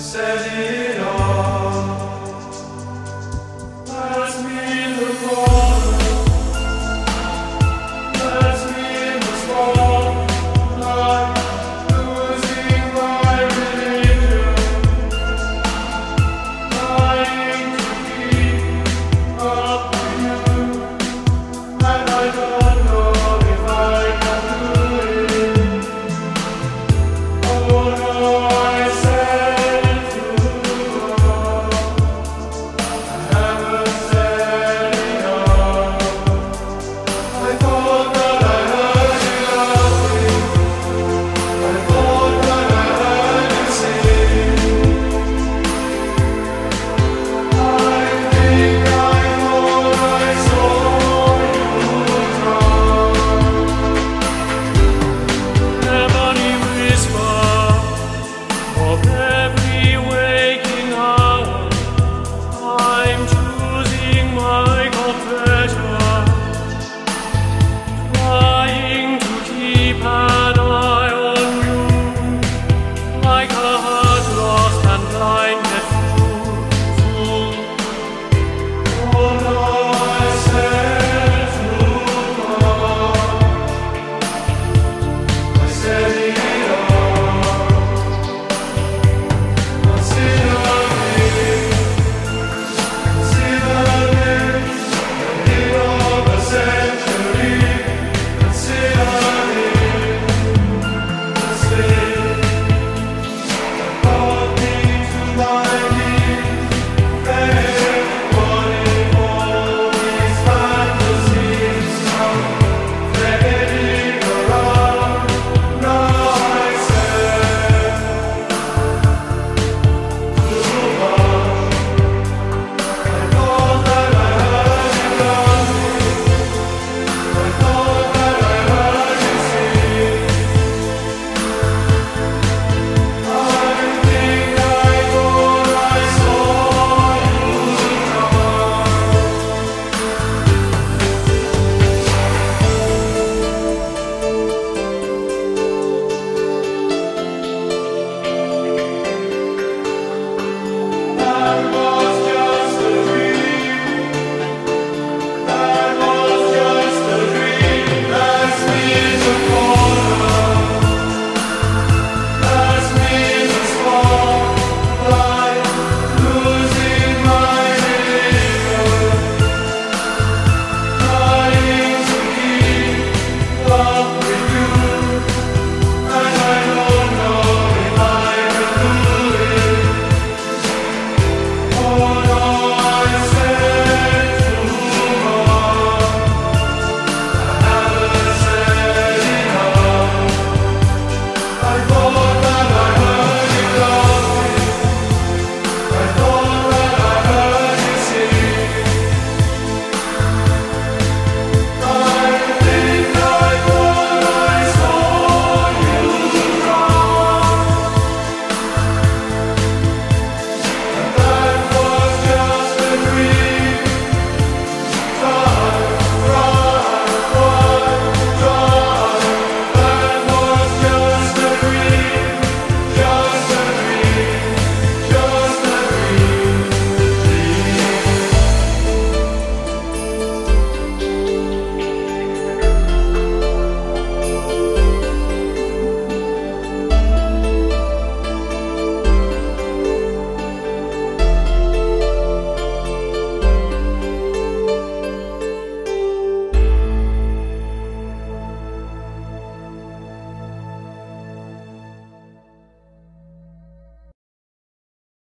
I said it all.